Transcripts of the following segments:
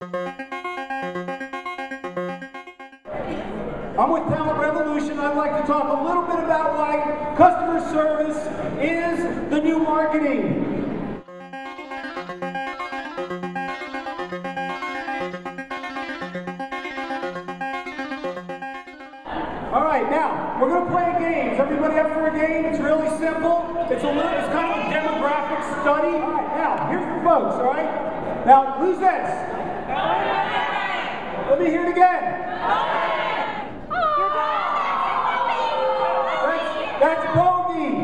I'm with Talent Revolution. I'd like to talk a little bit about why customer service is the new marketing. All right, now we're to play a game. Everybody up for a game? It's really simple. It's a little, it's kind of a demographic study. All right, now here's the folks. All right. Now who's this? Let me hear it again. That's, that's Bogey.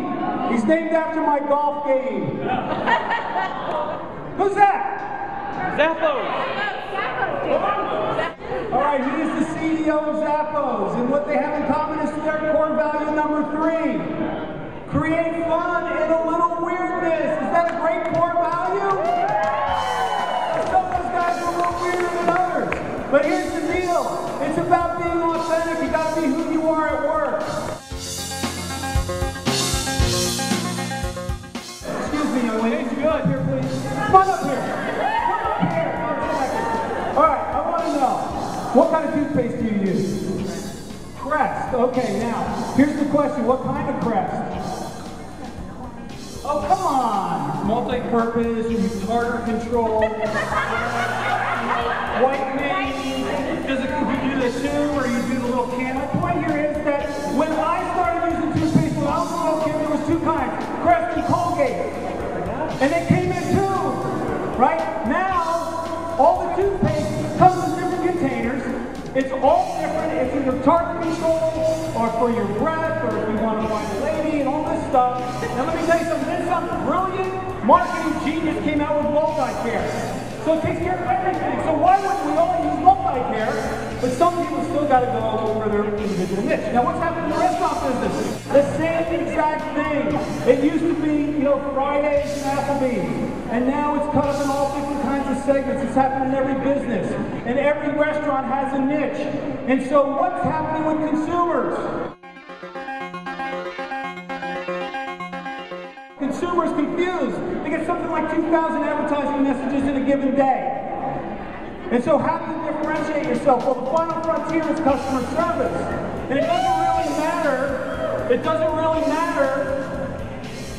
He's named after my golf game. Who's that? Zappos. All right, he is the CEO of Zappos, and what they have in common Here. Come on up here. Come up here. All right, I want to know, what kind of toothpaste do you use? Crest. Okay, now, here's the question. What kind of Crest? Oh, come on. Multi-purpose, tartar control, white whitening. Does it, you do the tube or you do the little can? My point here is that when I started using toothpaste when I was a little kid, there was two kinds, Crest and Colgate. And they came in tubes, right? Now, all the toothpaste comes in different containers. It's all different. It's either tartar control or for your breath or if you want to find a lady and all this stuff. Now let me tell you something. There's something brilliant marketing genius came out with multi-care. So it takes care of everything. So why wouldn't we all use multi-care? But some people still got to go over their individual niche. Now what's happening in the restaurant business? Exact thing. It used to be, you know, Fridays and Applebee's. And now it's cut up in all different kinds of segments. It's happening in every business. And every restaurant has a niche. And so what's happening with consumers? Consumers confused. They get something like 2,000 advertising messages in a given day. And so how do you differentiate yourself? Well, the final frontier is customer service. And it doesn't it doesn't really matter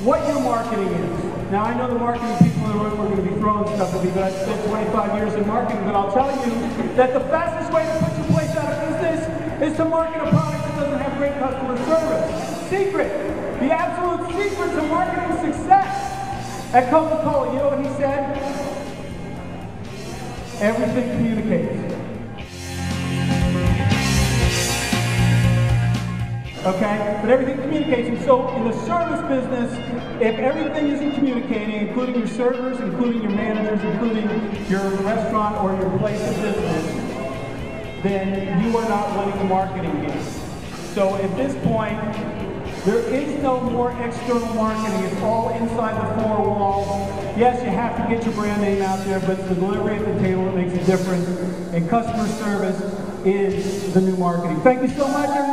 what your marketing is. Now, I know the marketing people in the room are going to be throwing stuff at me, but I've spent 25 years in marketing, but I'll tell you that the fastest way to put your place out of business is to market a product that doesn't have great customer service. Secret. The absolute secret to marketing success at Coca-Cola. You know what he said? Everything communicates. Okay? But everything communicates. And so in the service business, if everything isn't communicating, including your servers, including your managers, including your restaurant or your place of business, then you are not winning the marketing game. So at this point, there is no more external marketing. It's all inside the four walls. Yes, you have to get your brand name out there, but the delivery at the table makes a difference. And customer service is the new marketing. Thank you so much.